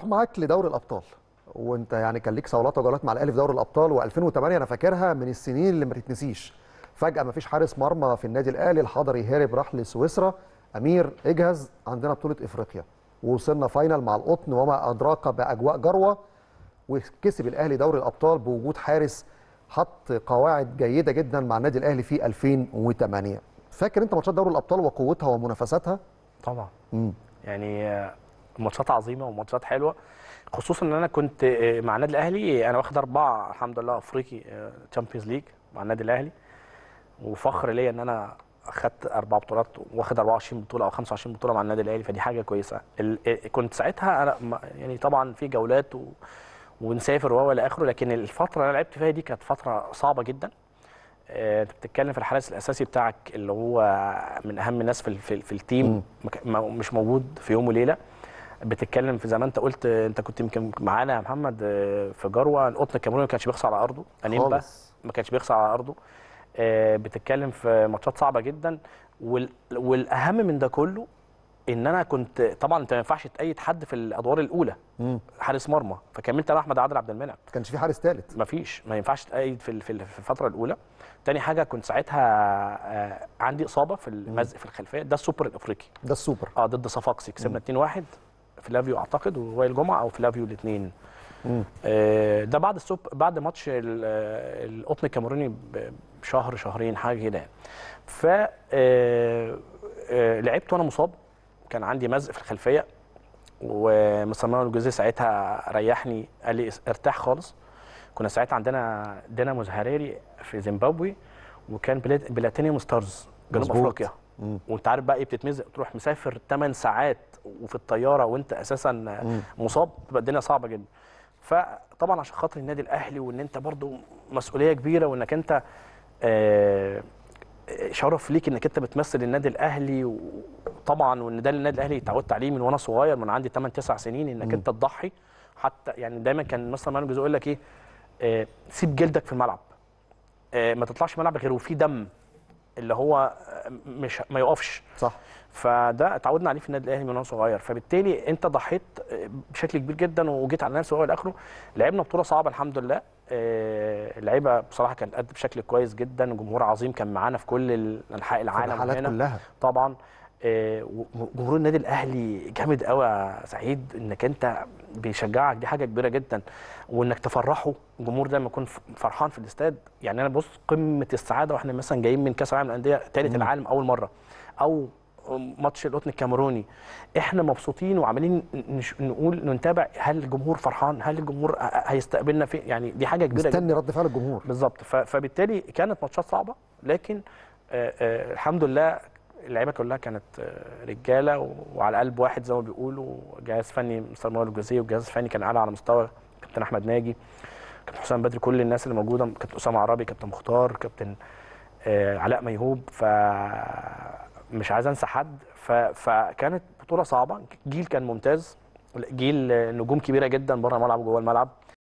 معاك لدوري الأبطال. وأنت يعني كان ليك صولات وجولات مع الأهلي في دوري الأبطال و2008 أنا فاكرها من السنين اللي ما تتنسيش. فجأة ما فيش حارس مرمى في النادي الأهلي الحضري هرب راح لسويسرا. أمير إجهز عندنا بطولة إفريقيا. ووصلنا فاينل مع القطن وما أدراك بأجواء جروة. وكسب الأهلي دوري الأبطال بوجود حارس حط قواعد جيدة جدا مع النادي الأهلي في 2008 فاكر أنت ماتشات دوري الأبطال وقوتها ومنافساتها؟ طبعا. امم يعني ماتشات عظيمة وماتشات حلوة. خصوصا إن أنا كنت آه، مع النادي الأهلي أنا واخد أربعة الحمد لله أفريقي Champions League مع النادي الأهلي. وفخر ليا إن أنا أخدت أربع بطولات واخد 24 بطولة أو 25 بطولة مع النادي الأهلي فدي حاجة كويسة. آه، كنت ساعتها أنا يعني طبعا في جولات و... ونسافر وهو إلى آخره لكن الفترة اللي أنا لعبت فيها دي كانت فترة صعبة جدا. آه، أنت بتتكلم في الحارس الأساسي بتاعك اللي هو من أهم الناس في في, في التيم مش موجود في يوم وليلة. بتتكلم في زي ما انت قلت انت كنت يمكن معانا يا محمد آه، في جروة. القطن الكاميروني ما كانش بيخسر على أرضه. أنيمبا. ما كانش بيخسر على أرضه. آه، بتتكلم في ماتشات صعبة جدا. وال- والأهم من ده كله إن أنا كنت طبعا أنت ما ينفعش تأيد حد في الأدوار الأولى حارس مرمى. فكملت أنا أحمد عادل عبد المنعم. ما كانش في حارس ثالث ما فيش. ما ينفعش تأيد في في الفترة الأولى. تاني حاجة كنت ساعتها آه، عندي إصابة في المزق في الخلفية. ده السوبر الإفريقي. ده السوبر. آه ضد صفاقسي. كسبنا 2-1 فلافيو أعتقد ووائل جمعه أو فلافيو الاثنين. آه، ده بعد السوب بعد ماتش ال- القطن الكاميروني بشهر شهرين حاجة كده يعني. ف آه، آه، لعبت وأنا مصاب كان عندي مزق في الخلفية مانويل جوزيه ساعتها ريحني قال لي ارتاح خالص كنا ساعتها عندنا دينامو هراري في زيمبابوي وكان Plat- Platinum Stars جنوب. أفريقيا. وانت عارف بقى إيه بتتمزق؟ تروح مسافر 8 ساعات وفي الطيارة وانت أساسا مصاب تبقى الدنيا صعبة جدا. فطبعا عشان خاطر النادي الأهلي وإن أنت برضو مسؤولية كبيرة وإنك أنت آه، شرف ليك إنك أنت بتمثل النادي الأهلي وطبعا وإن ده النادي الأهلي اتعودت عليه من وأنا صغير من عندي 8 9 سنين إنك أنت تضحي. حتى يعني دايما كان مثلا مانو جوزيه يقول لك إيه آه، سيب جلدك في الملعب. آه، ما تطلعش ملعب غير وفيه دم. اللي هو مش ما يقفش. صح. فده اتعودنا عليه في النادي الأهلي من وأنا صغير. فبالتالي أنت ضحيت بشكل كبير جدا وجيت على نفسي وهو الاخره لعبنا بطولة صعبة الحمد لله. آه، اللعيبة بصراحة كانت قد بشكل كويس جدا. وجمهور عظيم كان معانا في كل أنحاء في العالم الحالات وهنا كلها. طبعا. وجمهور النادي الأهلي جامد قوي يا سعيد إنك أنت بيشجعك دي حاجة كبيرة جدا. وإنك تفرحه الجمهور ده لما يكون فرحان في الاستاد. يعني أنا بص قمة السعادة وإحنا مثلا جايين من كأس العالم للأندية ثالث العالم أول مرة أو ماتش القطن الكاميروني. إحنا مبسوطين وعمالين نش- نقول نتابع هل الجمهور فرحان هل الجمهور هيستقبلنا في يعني دي حاجة كبيرة جدا. مستني رد فعل الجمهور. بالظبط. ف- فبالتالي كانت ماتشات صعبة لكن آه، آه، الحمد لله اللعيبة كلها كانت آه، رجالة وعلى قلب واحد زي ما بيقولوا. جهاز فني مستر مانويل الجوزيه وجهاز فني كان أعلى على مستوى كابتن أحمد ناجي كابتن حسام بدري كل الناس اللي موجودة كابتن أسامة عرابي كابتن مختار كابتن آه، علاء ميهوب. ف مش عايز أنسى حد. ف... فكانت بطولة صعبة. جيل كان ممتاز. جيل نجوم كبيرة جدا بره الملعب وجوه الملعب.